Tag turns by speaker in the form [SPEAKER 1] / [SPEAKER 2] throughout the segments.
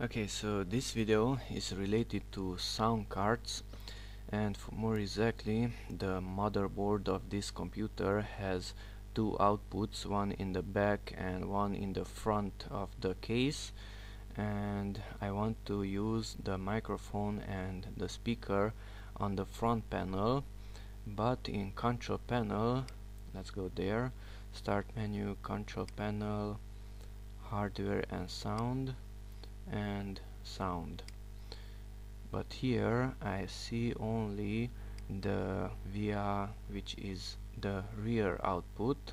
[SPEAKER 1] Okay, so this video is related to sound cards and more exactly the motherboard of this computer has two outputs one in the back and one in the front of the case. And I want to use the microphone and the speaker on the front panel but in control panel let's go there. Start menu control panel hardware and sound and sound. But here I see only the VIA which is the rear output.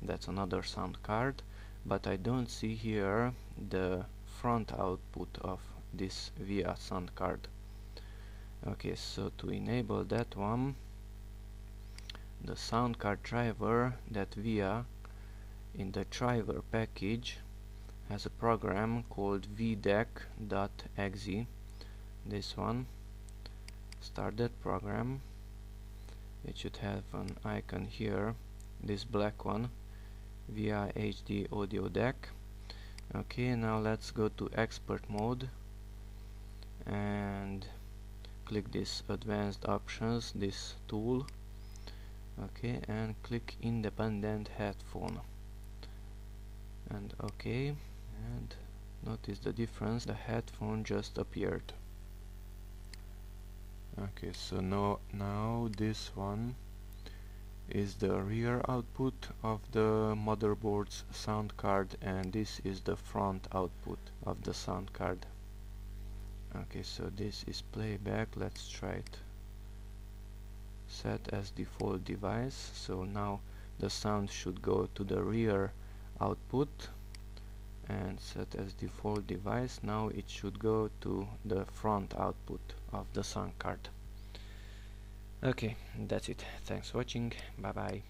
[SPEAKER 1] That's another sound card. But I don't see here the front output of this VIA sound card. Okay so to enable that one the sound card driver that VIA in the driver package has a program called vdeck.exe this one start that program. It should have an icon here this black one VIA HD audio deck okay now let's go to expert mode and click this advanced options this tool. Okay and click independent headphone. And okay and notice the difference. The headphone just appeared. Okay so now now this one is the rear output of the motherboard's sound card and this is the front output of the sound card. Okay so this is playback. Let's try it. Set as default device. So now the sound should go to the rear output and set as default device. Now it should go to the front output of the sound card. Okay that's it. Thanks for watching. Bye bye